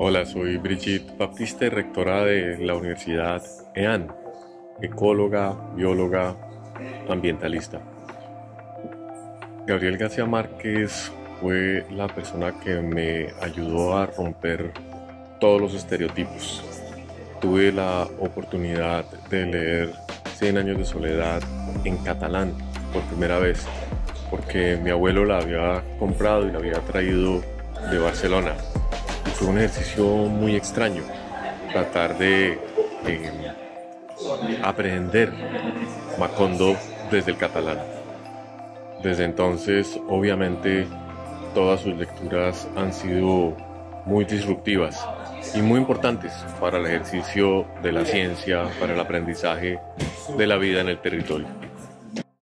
Hola, soy Brigitte Baptiste, rectora de la Universidad EAN, ecóloga, bióloga, ambientalista. Gabriel García Márquez fue la persona que me ayudó a romper todos los estereotipos. Tuve la oportunidad de leer Cien años de soledad en catalán por primera vez, porque mi abuelo la había comprado y la había traído de Barcelona. Fue un ejercicio muy extraño, tratar de eh, aprender Macondo desde el catalán. Desde entonces, obviamente, todas sus lecturas han sido muy disruptivas y muy importantes para el ejercicio de la ciencia, para el aprendizaje de la vida en el territorio.